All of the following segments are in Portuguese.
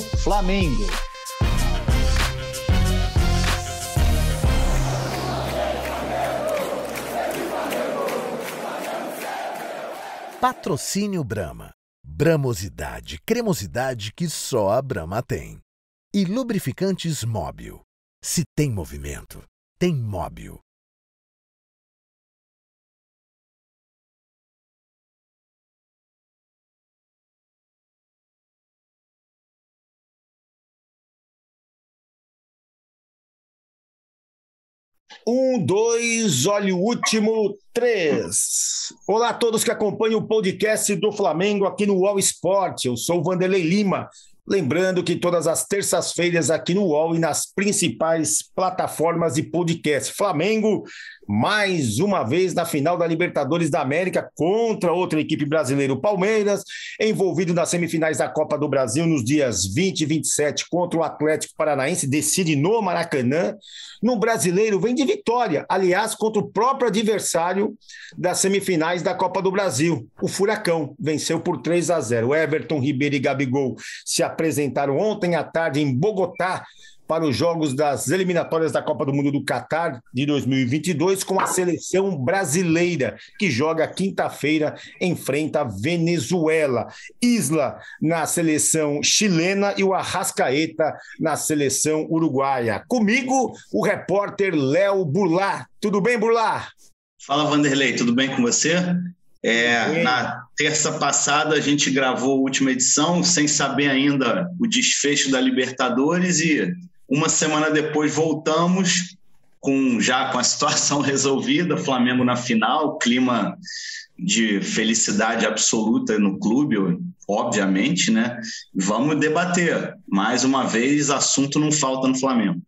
Flamengo. Patrocínio Brahma. Bramosidade, cremosidade que só a Brahma tem. E lubrificantes móvel. Se tem movimento, tem móvel. Um, dois, olha o último, três. Olá a todos que acompanham o podcast do Flamengo aqui no All Sport. Eu sou o Vanderlei Lima. Lembrando que todas as terças-feiras aqui no UOL e nas principais plataformas de podcast. Flamengo, mais uma vez na final da Libertadores da América contra outra equipe brasileira, o Palmeiras, envolvido nas semifinais da Copa do Brasil nos dias 20 e 27 contra o Atlético Paranaense, decide no Maracanã. No brasileiro, vem de vitória, aliás, contra o próprio adversário das semifinais da Copa do Brasil, o Furacão. Venceu por 3 a 0. Everton Ribeiro e Gabigol se apresentaram ontem à tarde em Bogotá para os jogos das eliminatórias da Copa do Mundo do Catar de 2022 com a seleção brasileira, que joga quinta-feira, enfrenta a Venezuela. Isla na seleção chilena e o Arrascaeta na seleção uruguaia. Comigo, o repórter Léo Burlar. Tudo bem, Burlar? Fala, Vanderlei, tudo bem com você? É, na terça passada a gente gravou a última edição sem saber ainda o desfecho da Libertadores e uma semana depois voltamos com já com a situação resolvida, Flamengo na final, clima de felicidade absoluta no clube, obviamente, né? Vamos debater. Mais uma vez, assunto não falta no Flamengo.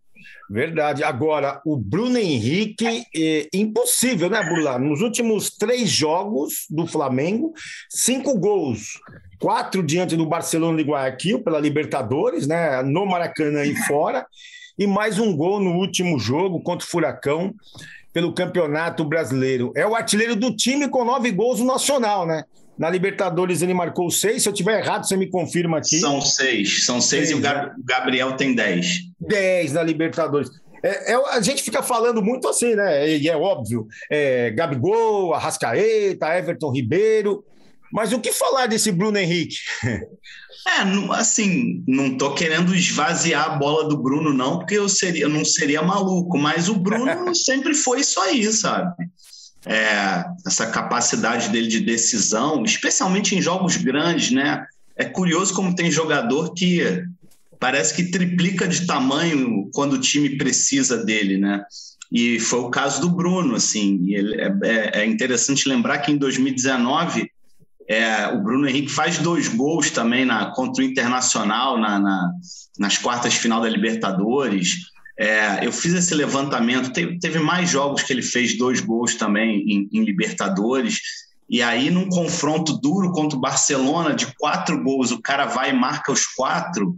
Verdade. Agora, o Bruno Henrique, é impossível, né, Burlar? Nos últimos três jogos do Flamengo, cinco gols. Quatro diante do Barcelona de Guayaquil, pela Libertadores, né? No Maracanã e fora. E mais um gol no último jogo contra o Furacão, pelo Campeonato Brasileiro. É o artilheiro do time com nove gols no Nacional, né? Na Libertadores ele marcou seis. Se eu tiver errado, você me confirma aqui. São seis. São seis, seis e o né? Gabriel tem dez. Dez na Libertadores. É, é, a gente fica falando muito assim, né? E é óbvio. É, Gabigol, Arrascaeta, Everton Ribeiro. Mas o que falar desse Bruno Henrique? É, assim, não tô querendo esvaziar a bola do Bruno, não, porque eu, seria, eu não seria maluco, mas o Bruno sempre foi isso aí, sabe? É, essa capacidade dele de decisão, especialmente em jogos grandes, né? É curioso como tem jogador que parece que triplica de tamanho quando o time precisa dele, né? E foi o caso do Bruno, assim. É, é, é, interessante lembrar que em 2019 é, o Bruno Henrique faz dois gols também na, contra o Internacional na, na, nas quartas final da Libertadores. É, eu fiz esse levantamento, teve, teve, mais jogos que ele fez dois gols também em, em, Libertadores, e aí num confronto duro contra o Barcelona, de quatro gols, o cara vai e marca os quatro,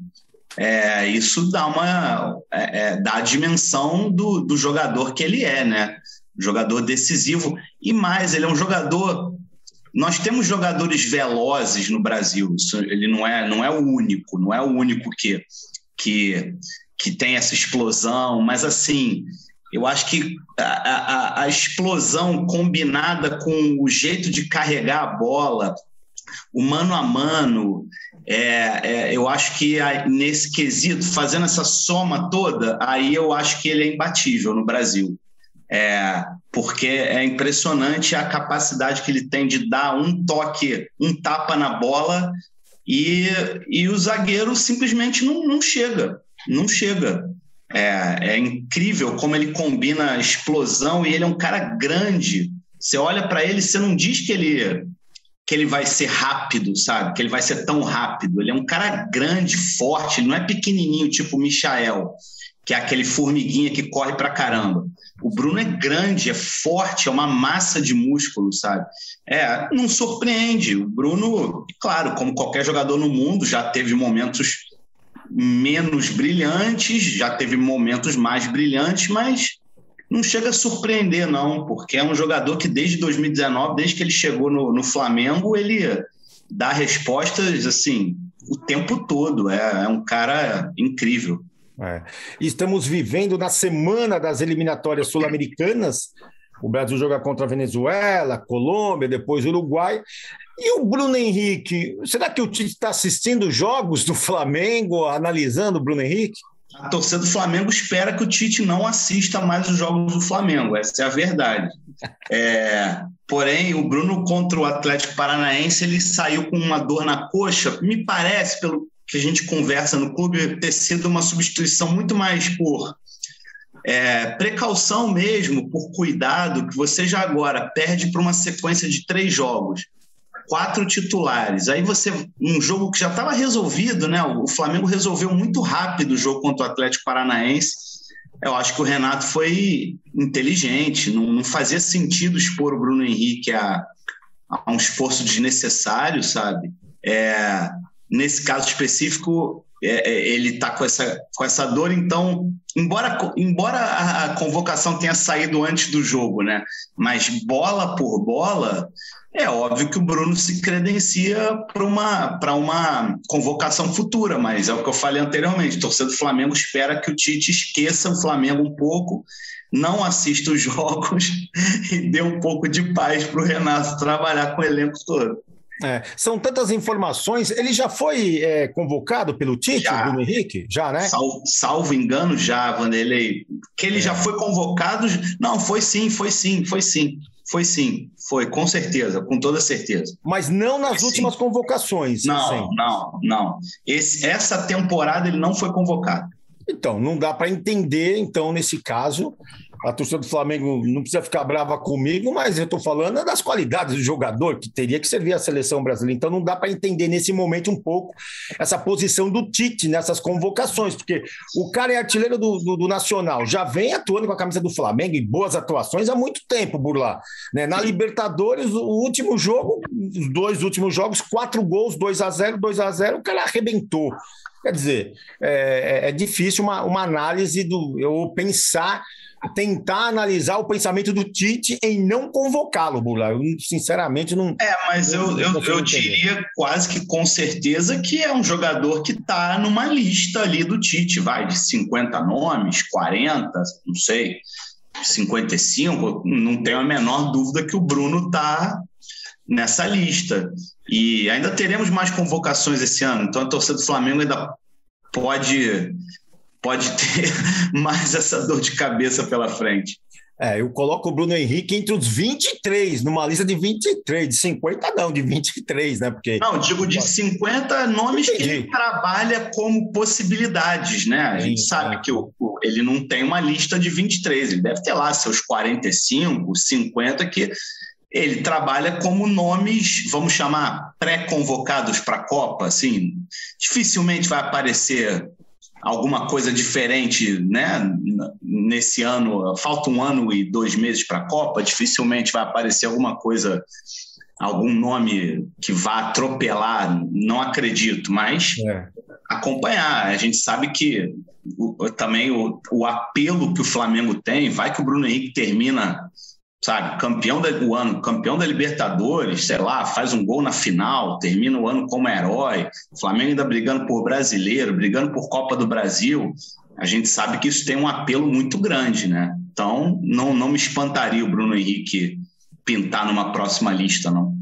é, isso dá uma é, é dá a dimensão do, do jogador que ele é, né? Jogador decisivo, e mais, ele é um jogador nós temos jogadores velozes no Brasil. ele não é, não é o único, não é o único que, que que tem essa explosão, mas assim, eu acho que a, a, a, explosão combinada com o jeito de carregar a bola, o mano a mano, é, é, eu acho que nesse quesito, fazendo essa soma toda, aí eu acho que ele é imbatível no Brasil. É, porque é impressionante a capacidade que ele tem de dar um toque, um tapa na bola e, e o zagueiro simplesmente não, não chega não chega. É, é incrível como ele combina explosão e ele é um cara grande. Você olha para ele, você não diz que ele que ele vai ser rápido, sabe? Que ele vai ser tão rápido. Ele é um cara grande, forte, ele não é pequenininho tipo o Michael, que é aquele formiguinha que corre pra caramba. O Bruno é grande, é forte, é uma massa de músculo, sabe? É, não surpreende. O Bruno, claro, como qualquer jogador no mundo, já teve momentos menos brilhantes, já teve momentos mais brilhantes, mas não chega a surpreender, não, porque é um jogador que desde 2019, desde que ele chegou no, no Flamengo, ele dá respostas assim o tempo todo. É, é um cara incrível. É. Estamos vivendo na semana das eliminatórias sul-americanas. O Brasil joga contra a Venezuela, Colômbia, depois Uruguai. E o Bruno Henrique? Será que o Tite está assistindo jogos do Flamengo, analisando o Bruno Henrique? A torcida do Flamengo espera que o Tite não assista mais os jogos do Flamengo, essa é a verdade. É, porém, o Bruno contra o Atlético Paranaense ele saiu com uma dor na coxa. Me parece, pelo que a gente conversa no clube, ter sido uma substituição muito mais por é, precaução mesmo, por cuidado, que você já agora perde para uma sequência de três jogos, quatro titulares. Aí você, um jogo que já estava resolvido, né? O Flamengo resolveu muito rápido o jogo contra o Atlético Paranaense. Eu acho que o Renato foi inteligente, não, não fazia sentido expor o Bruno Henrique a, a um esforço desnecessário, sabe? É, nesse caso específico, é, é, ele está com essa, com essa dor, então, embora, embora a convocação tenha saído antes do jogo, né? Mas bola por bola, é óbvio que o Bruno se credencia para uma, uma convocação futura, mas é o que eu falei anteriormente: o torcedor do Flamengo espera que o Tite esqueça o Flamengo um pouco, não assista os jogos e dê um pouco de paz para o Renato trabalhar com o elenco todo. É, são tantas informações. Ele já foi é, convocado pelo Tite, já. Bruno Henrique? Já, né? Salvo, salvo engano, já, Vanderlei. Que ele é. já foi convocado. Não, foi sim, foi sim, foi sim. Foi sim, foi, com certeza, com toda certeza. Mas não nas foi últimas sim. convocações. Não, assim. não, não. Esse, essa temporada ele não foi convocado. Então, não dá para entender, então, nesse caso, a torcida do Flamengo não precisa ficar brava comigo, mas eu estou falando das qualidades do jogador, que teria que servir à seleção brasileira. Então não dá para entender nesse momento um pouco essa posição do Tite nessas convocações, porque o cara é artilheiro do, do, do Nacional, já vem atuando com a camisa do Flamengo em boas atuações há muito tempo, Burlá. Né? Na Libertadores, o último jogo, os dois últimos jogos, quatro gols, 2 a 0 2 a 0 o cara arrebentou. Quer dizer, é, é, é difícil uma, uma análise do eu pensar tentar analisar o pensamento do Tite em não convocá-lo, Bula. Eu, sinceramente, não. É, mas eu, eu, eu diria quase que com certeza que é um jogador que está numa lista ali do Tite, vai, de 50 nomes, 40, não sei, 55. Não tenho a menor dúvida que o Bruno está nessa lista. E ainda teremos mais convocações esse ano, então a torcida do Flamengo ainda pode pode ter mais essa dor de cabeça pela frente. É, eu coloco o Bruno Henrique entre os 23, numa lista de 23, de 50 não, de 23, né? Porque Não, digo de 50 nomes Entendi. que ele trabalha como possibilidades, né? A gente Sim, sabe é. que o, o, ele não tem uma lista de 23, ele deve ter lá seus 45, 50 que ele trabalha como nomes, vamos chamar, pré-convocados para a Copa, assim, dificilmente vai aparecer alguma coisa diferente, né? Nesse ano, falta um ano e dois meses para a Copa, dificilmente vai aparecer alguma coisa, algum nome que vá atropelar, não acredito, mas é. acompanhar. A gente sabe que o, também o, o apelo que o Flamengo tem, vai que o Bruno Henrique termina sabe, campeão do ano, campeão da Libertadores, sei lá, faz um gol na final, termina o ano como herói, Flamengo ainda brigando por brasileiro, brigando por Copa do Brasil, a gente sabe que isso tem um apelo muito grande, né? Então, não, não me espantaria o Bruno Henrique pintar numa próxima lista, não.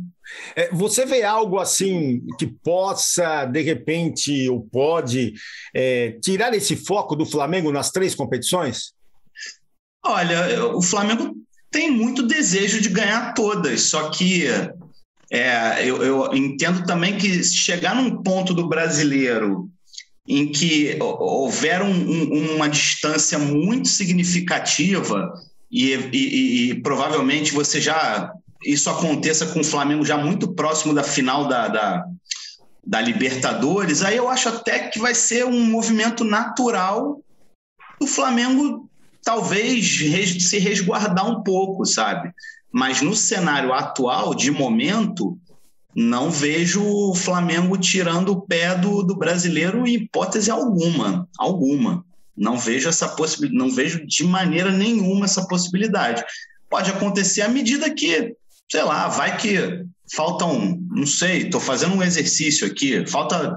É, você vê algo assim que possa, de repente, ou pode é, tirar esse foco do Flamengo nas três competições? Olha, o Flamengo tem muito desejo de ganhar todas, só que é, eu, eu, entendo também que chegar num ponto do brasileiro em que houver um, um, uma distância muito significativa e, e, e, provavelmente você já isso aconteça com o Flamengo já muito próximo da final da, da, da Libertadores, aí eu acho até que vai ser um movimento natural do Flamengo talvez se resguardar um pouco, sabe? Mas no cenário atual, de momento, não vejo o Flamengo tirando o pé do, do brasileiro em hipótese alguma, alguma. Não vejo essa possibilidade, não vejo de maneira nenhuma essa possibilidade. Pode acontecer à medida que, sei lá, vai que faltam, não sei, estou fazendo um exercício aqui, falta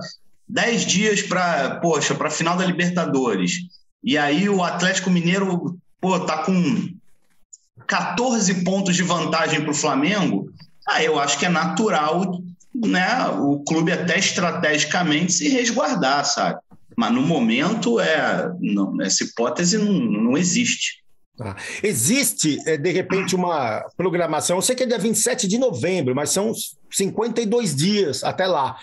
10 dias para, poxa, para a final da Libertadores. E aí o Atlético Mineiro, pô, tá com 14 pontos de vantagem para o Flamengo. Aí eu acho que é natural, né, o clube até estrategicamente se resguardar, sabe? Mas no momento é, não, essa hipótese não, não existe. Ah, existe, é, de repente, uma programação. Eu sei que é dia 27 de novembro, mas são 52 dias até lá.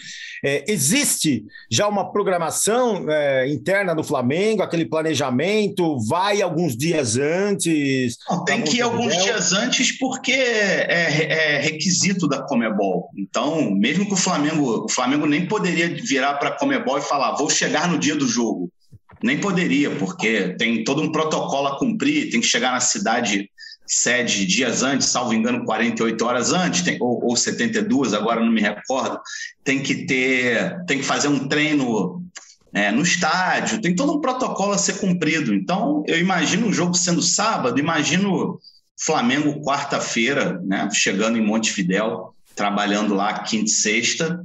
É, existe já uma programação é, interna do Flamengo, aquele planejamento? Vai alguns dias antes? Não, tem que ir alguns dias antes porque é, é, requisito da Comebol. Então, mesmo que o Flamengo, o Flamengo nem poderia virar para a Comebol e falar: vou chegar no dia do jogo. Nem poderia, porque tem todo um protocolo a cumprir, tem que chegar na cidade sede dias antes, salvo engano, 48 horas antes, tem, ou, ou 72, agora não me recordo, tem que ter, tem que fazer um treino é, no estádio, tem todo um protocolo a ser cumprido. Então, eu imagino o jogo sendo sábado, imagino Flamengo quarta-feira, né, chegando em Montevidéu, trabalhando lá quinta e sexta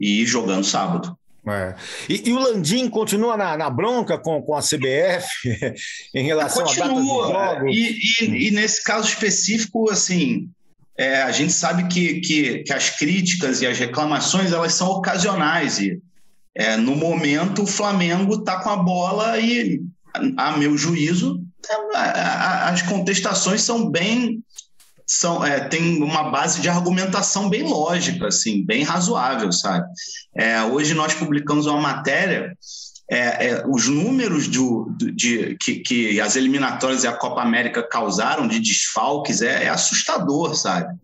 e jogando sábado. É. E, e, o Landim continua na, na, bronca com, com a CBF em relação continua. a datas de E, e, e, nesse caso específico, assim, é, a gente sabe que, que, que, as críticas e as reclamações elas são ocasionais e é, no momento o Flamengo está com a bola e, a, a meu juízo, as contestações são bem são, é, tem uma base de argumentação bem lógica, assim, bem razoável, sabe? É, hoje nós publicamos uma matéria, é, é os números do, de, que, que, as eliminatórias e a Copa América causaram de desfalques é, é assustador, sabe?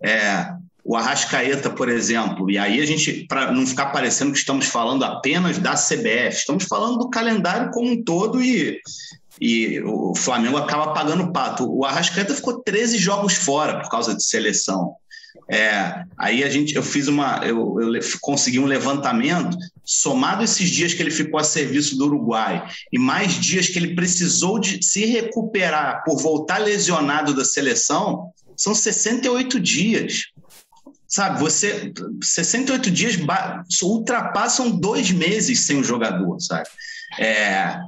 É, o Arrascaeta, por exemplo, e aí a gente, para não ficar parecendo que estamos falando apenas da CBF, estamos falando do calendário como um todo e e o Flamengo acaba pagando pato. O Arrascaeta ficou 13 jogos fora por causa de seleção. É, aí a gente, eu fiz uma, eu, eu, consegui um levantamento, somado esses dias que ele ficou a serviço do Uruguai e mais dias que ele precisou de se recuperar por voltar lesionado da seleção, são 68 dias. Sabe, você 68 dias ultrapassam dois meses sem o jogador, sabe? É,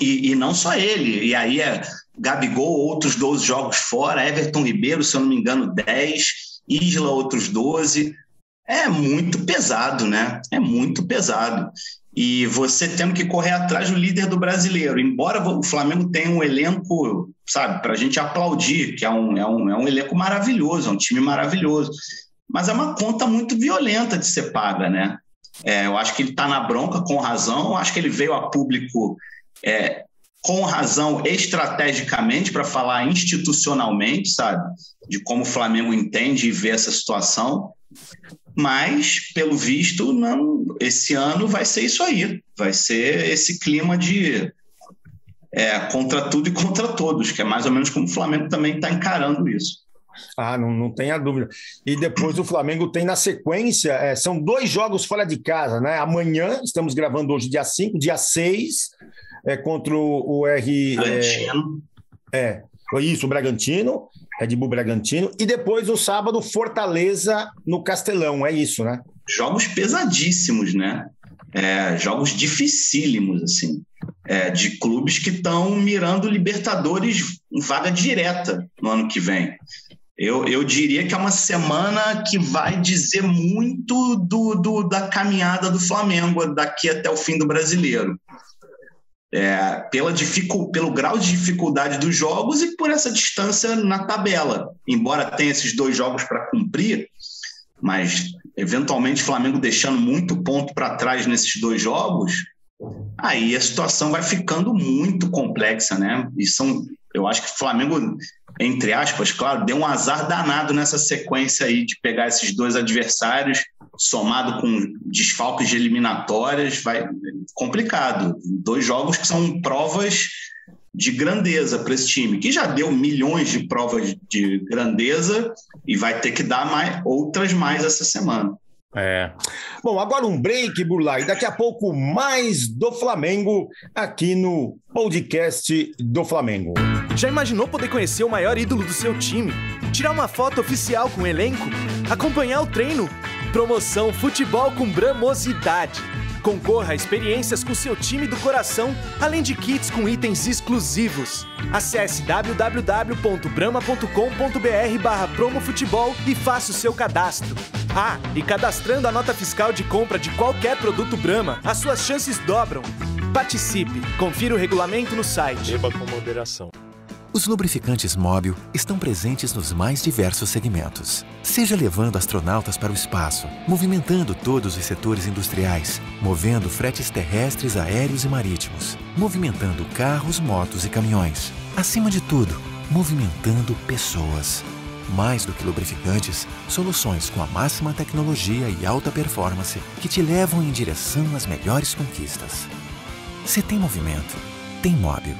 e, e, não só ele. E aí é Gabigol, outros 12 jogos fora, Everton Ribeiro, se eu não me engano, 10, Isla, outros 12. É muito pesado, né? É muito pesado. E você tendo que correr atrás do líder do brasileiro. Embora o Flamengo tenha um elenco, sabe, para a gente aplaudir, que é um, é, um, é um elenco maravilhoso, é um time maravilhoso. Mas é uma conta muito violenta de ser paga, né? É, eu acho que ele está na bronca com razão, eu acho que ele veio a público é, com razão estrategicamente para falar institucionalmente, sabe, de como o Flamengo entende e vê essa situação. Mas, pelo visto, não, esse ano vai ser isso aí. Vai ser esse clima de é, contra tudo e contra todos, que é mais ou menos como o Flamengo também está encarando isso. Ah, não, não tenha dúvida. E depois o Flamengo tem na sequência, é, são dois jogos fora de casa, né? Amanhã, estamos gravando hoje, dia 5, dia 6, é contra o, R. Bragantino. É, é, isso, o Bragantino, Red Bull Bragantino, e depois no sábado, Fortaleza no Castelão, é isso, né? Jogos pesadíssimos, né? É, jogos dificílimos, assim, é, de clubes que estão mirando Libertadores vaga direta no ano que vem. Eu, eu diria que é uma semana que vai dizer muito do, do, da caminhada do Flamengo daqui até o fim do brasileiro é, pela dificul, pelo grau de dificuldade dos jogos e por essa distância na tabela. Embora tenha esses dois jogos para cumprir, mas eventualmente o Flamengo deixando muito ponto para trás nesses dois jogos, aí a situação vai ficando muito complexa, né? E são, eu acho que o Flamengo, entre aspas, claro, deu um azar danado nessa sequência aí de pegar esses dois adversários somado com desfalques de eliminatórias, vai complicado. Dois jogos que são provas de grandeza para esse time, que já deu milhões de provas de grandeza e vai ter que dar mais, outras mais essa semana. É. Bom, agora um break, Burlai. Daqui a pouco mais do Flamengo aqui no podcast do Flamengo. Já imaginou poder conhecer o maior ídolo do seu time? Tirar uma foto oficial com o elenco? Acompanhar o treino? Promoção Futebol com Bramosidade. Concorra a experiências com seu time do coração, além de kits com itens exclusivos. Acesse www.brama.com.br barra promofutebol e faça o seu cadastro. Ah, e cadastrando a nota fiscal de compra de qualquer produto Brahma, as suas chances dobram. Participe. Confira o regulamento no site. Beba com moderação. Os lubrificantes Móbil estão presentes nos mais diversos segmentos. Seja levando astronautas para o espaço, movimentando todos os setores industriais, movendo fretes terrestres, aéreos e marítimos, movimentando carros, motos e caminhões. Acima de tudo, movimentando pessoas. Mais do que lubrificantes, soluções com a máxima tecnologia e alta performance que te levam em direção às melhores conquistas. Se tem movimento, tem móvel.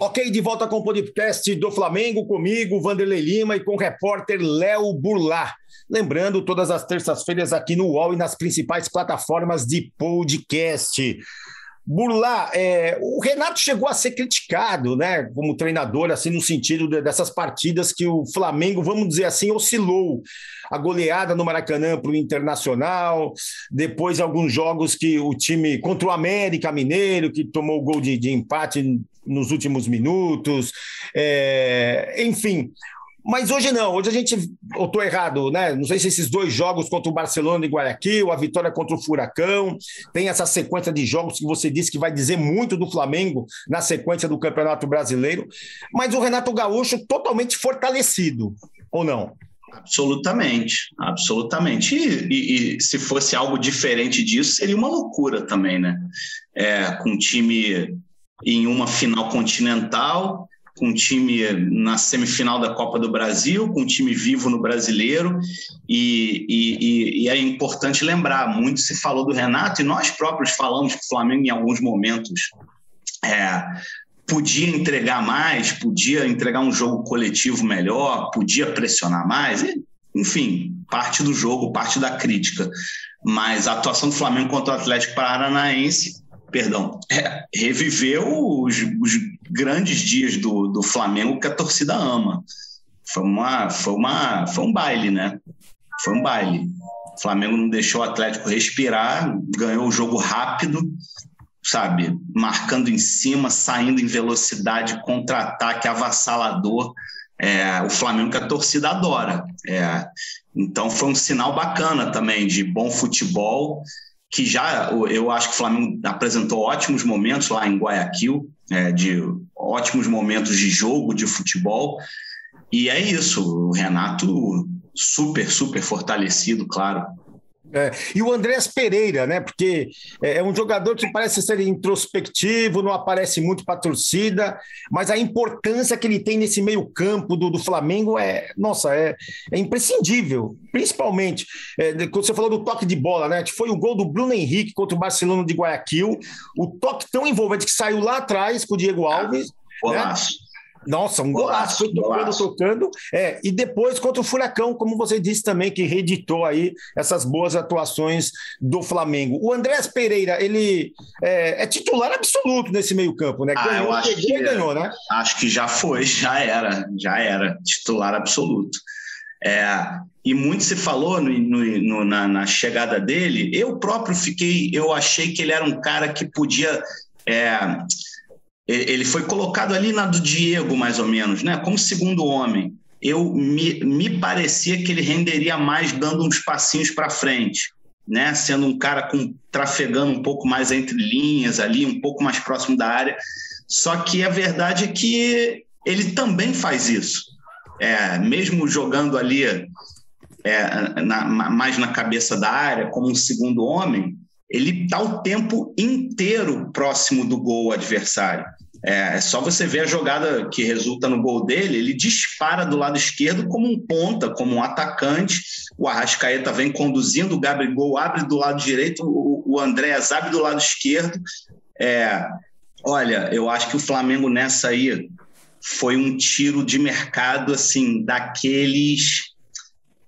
Ok, de volta com o podcast do Flamengo, comigo, Vanderlei Lima, e com o repórter Léo Burlá. Lembrando, todas as terças-feiras aqui no UOL e nas principais plataformas de podcast. Burlá, é, o Renato chegou a ser criticado, né, como treinador, assim, no sentido de, dessas partidas que o Flamengo, vamos dizer assim, oscilou. A goleada no Maracanã para o Internacional, depois alguns jogos que o time contra o América Mineiro, que tomou o gol de, de empate nos últimos minutos, é, enfim. Mas hoje não, hoje a gente, eu estou errado, né? Não sei se esses dois jogos contra o Barcelona e Guayaquil, a vitória contra o Furacão, tem essa sequência de jogos que você disse que vai dizer muito do Flamengo na sequência do Campeonato Brasileiro, mas o Renato Gaúcho totalmente fortalecido, ou não? Absolutamente, absolutamente. E, e, e, se fosse algo diferente disso, seria uma loucura também, né? É, com um time em uma final continental, com um time na semifinal da Copa do Brasil, com um time vivo no brasileiro. E, e, e, é importante lembrar: muito se falou do Renato, e nós próprios falamos que o Flamengo, em alguns momentos, é, podia entregar mais, podia entregar um jogo coletivo melhor, podia pressionar mais. Enfim, parte do jogo, parte da crítica. Mas a atuação do Flamengo contra o Atlético Paranaense perdão, é, reviveu os, os, grandes dias do, do Flamengo que a torcida ama. Foi, uma, foi, uma, foi um baile, né? Foi um baile. O Flamengo não deixou o Atlético respirar, ganhou o jogo rápido, sabe? Marcando em cima, saindo em velocidade, contra-ataque avassalador. É, o Flamengo que a torcida adora. É, então foi um sinal bacana também de bom futebol que já eu acho que o Flamengo apresentou ótimos momentos lá em Guayaquil, é, de ótimos momentos de jogo, de futebol. E é isso, o Renato super, super fortalecido, claro. É, e o Andrés Pereira, né? Porque é, é um jogador que parece ser introspectivo, não aparece muito para a torcida, mas a importância que ele tem nesse meio-campo do, do, Flamengo é, nossa, é, é imprescindível. Principalmente, é, quando você falou do toque de bola, né? Que foi o gol do Bruno Henrique contra o Barcelona de Guayaquil, o toque tão envolvente que saiu lá atrás com o Diego Alves. Ah. Né? Nossa, um golaço, tocando, tocando. É, e depois contra o Furacão, como você disse também, que reeditou aí essas boas atuações do Flamengo. O Andrés Pereira, ele é, é titular absoluto nesse meio-campo, né? Ah, ganhou, ah, acho que, ganhou, né? Acho que já foi, já era, já era titular absoluto. É, e muito se falou no, no, na, na, chegada dele. Eu próprio fiquei, eu achei que ele era um cara que podia é, ele foi colocado ali na do Diego, mais ou menos, né? como segundo homem. Eu me, me parecia que ele renderia mais dando uns passinhos para frente, né? sendo um cara com trafegando um pouco mais entre linhas ali, um pouco mais próximo da área. Só que a verdade é que ele também faz isso. É, mesmo jogando ali é, na, mais na cabeça da área, como um segundo homem, ele está o tempo inteiro próximo do gol adversário. É, é só você ver a jogada que resulta no gol dele, ele dispara do lado esquerdo como um ponta, como um atacante. O Arrascaeta vem conduzindo, o Gabigol abre do lado direito, o, o Andréas abre do lado esquerdo. É, olha, eu acho que o Flamengo nessa aí foi um tiro de mercado assim daqueles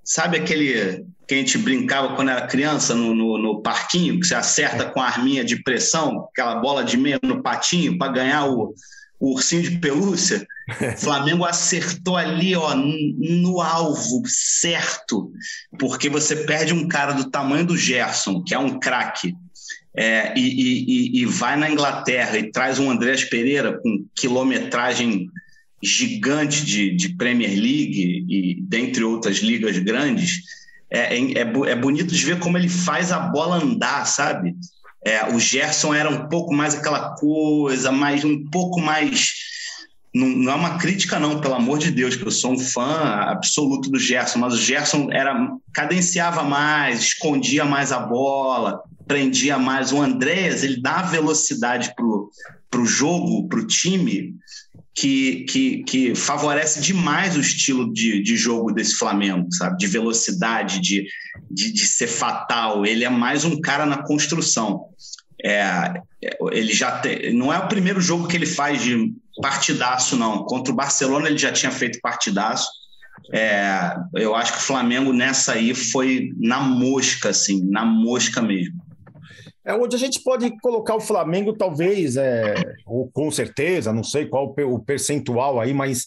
Sabe aquele que a gente brincava quando era criança no, no, no parquinho, que você acerta com a arminha de pressão, aquela bola de meia no patinho para ganhar o, o ursinho de pelúcia? O Flamengo acertou ali, ó, no alvo certo, porque você perde um cara do tamanho do Gerson, que é um craque. é, e, e, e, vai na Inglaterra e traz um Andrés Pereira com quilometragem gigante de, de Premier League e dentre outras ligas grandes, é, é, é, bonito de ver como ele faz a bola andar, sabe? É, o Gerson era um pouco mais aquela coisa, mais um pouco mais. Não, não, é uma crítica, não, pelo amor de Deus, que eu sou um fã absoluto do Gerson, mas o Gerson era cadenciava mais, escondia mais a bola, prendia mais. O Andréas, ele dá velocidade para o jogo, para o time, que, que, que, favorece demais o estilo de, de jogo desse Flamengo, sabe? De velocidade, de, de, de ser fatal. Ele é mais um cara na construção. É, ele já não é o primeiro jogo que ele faz de partidaço, não. Contra o Barcelona ele já tinha feito partidaço. É, eu acho que o Flamengo nessa aí foi na mosca, assim, na mosca mesmo. É onde a gente pode colocar o Flamengo, talvez, é, ou com certeza, não sei qual o percentual aí, mas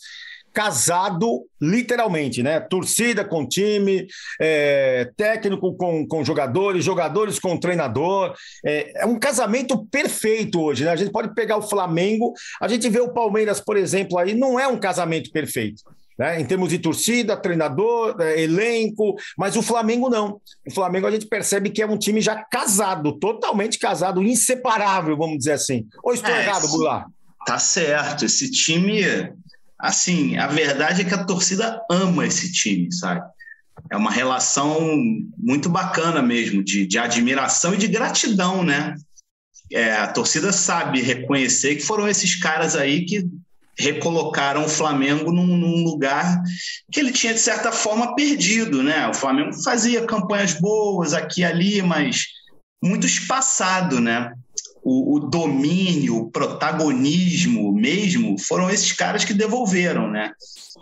casado literalmente, né? Torcida com time, é, técnico com, com jogadores, jogadores com treinador. É, é, um casamento perfeito hoje, né? A gente pode pegar o Flamengo, a gente vê o Palmeiras, por exemplo, aí, não é um casamento perfeito né? em termos de torcida, treinador, é, elenco, mas o Flamengo não. O Flamengo a gente percebe que é um time já casado, totalmente casado, inseparável, vamos dizer assim. Ou estou é, errado, Bular? Tá certo. Esse time, assim, a verdade é que a torcida ama esse time, sabe? É uma relação muito bacana mesmo, de, de admiração e de gratidão, né? É, a torcida sabe reconhecer que foram esses caras aí que recolocaram o Flamengo num, num, lugar que ele tinha, de certa forma, perdido. Né? O Flamengo fazia campanhas boas aqui e ali, mas muito espaçado. Né? O, o, domínio, o protagonismo mesmo, foram esses caras que devolveram. Né?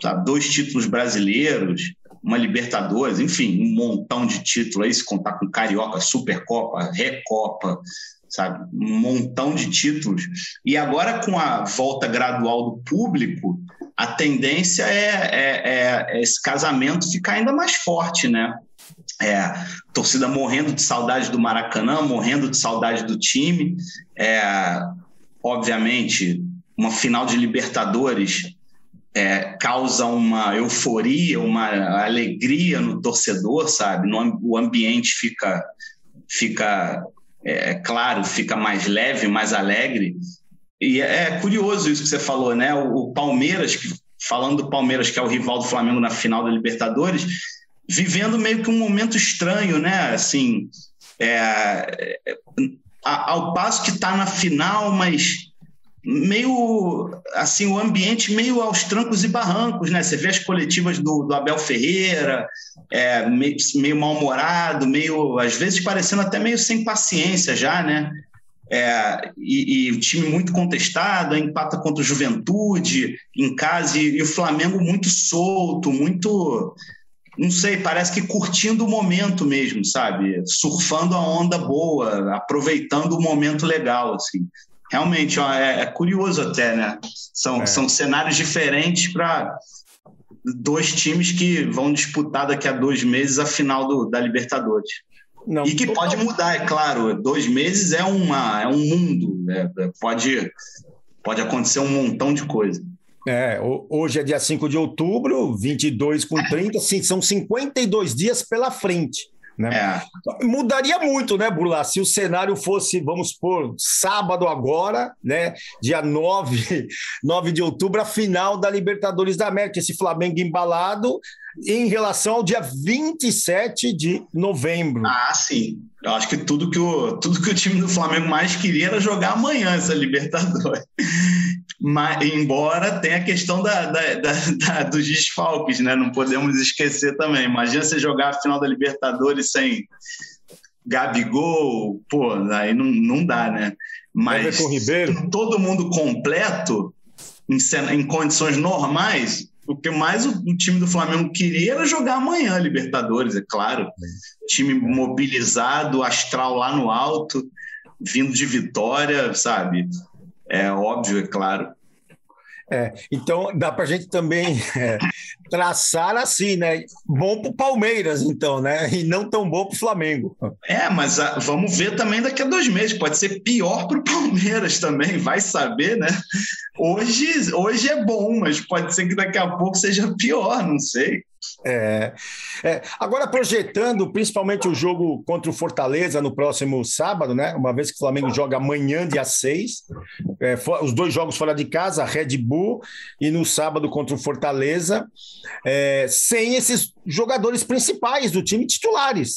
Sabe? Dois títulos brasileiros, uma Libertadores, enfim, um montão de títulos aí, se contar com Carioca, Supercopa, Recopa, sabe? Um montão de títulos. E agora, com a volta gradual do público, a tendência é, é, é, esse casamento ficar ainda mais forte, né? É, torcida morrendo de saudade do Maracanã, morrendo de saudade do time. É, obviamente, uma final de Libertadores é, causa uma euforia, uma alegria no torcedor, sabe? No, o ambiente fica, fica é, é, claro, fica mais leve, mais alegre. E é, é curioso isso que você falou, né? O, Palmeiras, falando do Palmeiras, que é o rival do Flamengo na final da Libertadores, vivendo meio que um momento estranho, né? Assim, é, ao passo que está na final, mas meio assim o ambiente meio aos trancos e barrancos, né? Você vê as coletivas do, do Abel Ferreira, é, meio, meio mal-humorado, meio às vezes parecendo até meio sem paciência já, né? É, e, o time muito contestado, empata contra o Juventude em casa e, e o Flamengo muito solto, muito não sei, parece que curtindo o momento mesmo, sabe? Surfando a onda boa, aproveitando o momento legal, assim realmente ó, é, é, curioso até, né? São, é. são cenários diferentes para dois times que vão disputar daqui a dois meses a final do, da Libertadores. Não, e que pode mudar, é claro. Dois meses é, uma, é um mundo. Né? Pode, pode acontecer um montão de coisa. É, hoje é dia 5 de outubro, 22 com 30, são 52 dias pela frente. Né? É. Mudaria muito, né, Burla? Se o cenário fosse, vamos supor, sábado agora, né? Dia 9, 9 de outubro, a final da Libertadores da América, esse Flamengo embalado em relação ao dia 27 de novembro. Ah, sim. Eu acho que tudo que o, tudo que o time do Flamengo mais queria era jogar amanhã essa Libertadores. Mas, embora tenha a questão da, da, da, dos desfalques, né? Não podemos esquecer também. Imagina você jogar a final da Libertadores sem Gabigol, pô, aí não, não dá, né? Mas com todo mundo completo, em, em condições normais, o que mais o, o, time do Flamengo queria era jogar amanhã a Libertadores, é claro. Time mobilizado, astral lá no alto, vindo de vitória, sabe? É óbvio, é claro. É, então dá para a gente também é, traçar assim, né? Bom para o Palmeiras, então, né? E não tão bom para o Flamengo. É, mas a, ah, vamos ver também daqui a dois meses. Pode ser pior para o Palmeiras também, vai saber, né? Hoje, hoje é bom, mas pode ser que daqui a pouco seja pior, não sei. É, é, agora projetando principalmente o jogo contra o Fortaleza no próximo sábado, né? Uma vez que o Flamengo joga amanhã, dia 6, é, os dois jogos fora de casa, Red Bull e no sábado contra o Fortaleza, é, sem esses jogadores principais do time titulares: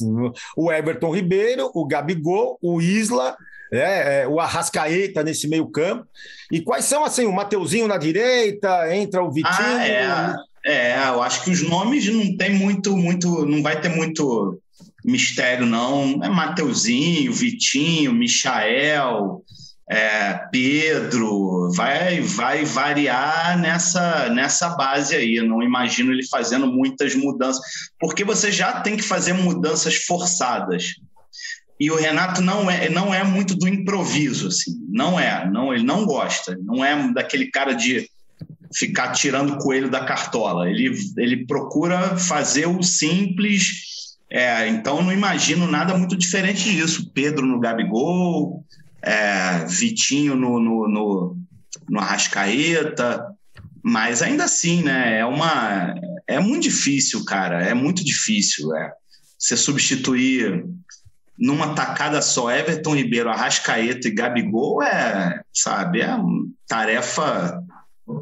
o Everton Ribeiro, o Gabigol, o Isla. É, é, o Arrascaeta nesse meio campo. E quais são, assim, o Mateuzinho na direita, entra o Vitinho. Ah, é. Eu acho que os nomes não tem muito, muito, não vai ter muito mistério, não. É Mateuzinho, Vitinho, Michael, é, Pedro, vai, vai variar nessa, nessa base aí. Eu não imagino ele fazendo muitas mudanças, porque você já tem que fazer mudanças forçadas. E o Renato não é, não é muito do improviso, assim. Não é, não, ele não gosta. Não é daquele cara de ficar tirando o coelho da cartola. Ele, ele procura fazer o simples. É, então, não imagino nada muito diferente disso. Pedro no Gabigol, é, Vitinho no, no, no, no Arrascaeta. Mas ainda assim, né? É, uma, é muito difícil, cara. É muito difícil. É. Você substituir numa tacada só Everton Ribeiro, Arrascaeta e Gabigol é, sabe, é tarefa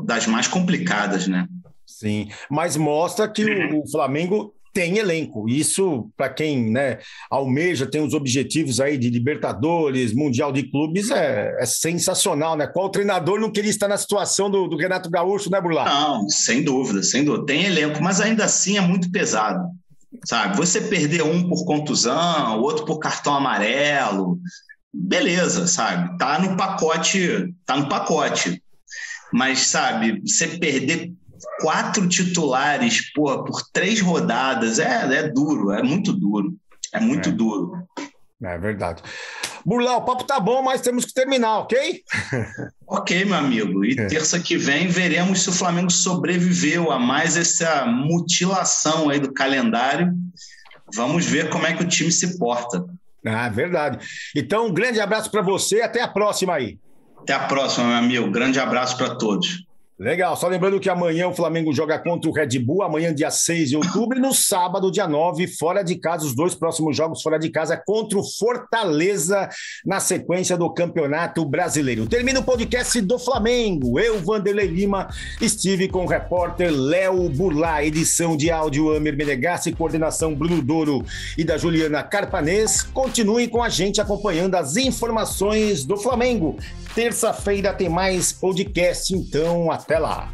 das mais complicadas, né? Sim, mas mostra que o, Flamengo tem elenco. Isso, para quem né, almeja, tem os objetivos aí de Libertadores, Mundial de Clubes, é, é, sensacional, né? Qual treinador não queria estar na situação do, do Renato Gaúcho, né, Burlar? Não, sem dúvida, sem dúvida. Tem elenco, mas ainda assim é muito pesado. Sabe? Você perder um por contusão, outro por cartão amarelo, beleza, sabe? Tá no pacote, tá no pacote. Mas, sabe, você perder quatro titulares pô, por três rodadas é, é duro, é muito duro. É muito é. duro. É verdade. Burlão, o papo tá bom, mas temos que terminar, ok? ok, meu amigo. E é. terça que vem veremos se o Flamengo sobreviveu a mais essa mutilação aí do calendário. Vamos ver como é que o time se porta. Ah, verdade. Então, um grande abraço para você. Até a próxima aí. Até a próxima, meu amigo. Grande abraço para todos. Legal, só lembrando que amanhã o Flamengo joga contra o Red Bull, amanhã dia 6 de outubro, e no sábado, dia 9, fora de casa, os dois próximos jogos fora de casa contra o Fortaleza, na sequência do Campeonato Brasileiro. Termina o podcast do Flamengo. Eu, Vanderlei Lima, estive com o repórter Léo Burlá, edição de áudio Amer Menegassi, coordenação Bruno Douro e da Juliana Carpanês. Continue com a gente acompanhando as informações do Flamengo. Terça-feira tem mais podcast, então até lá!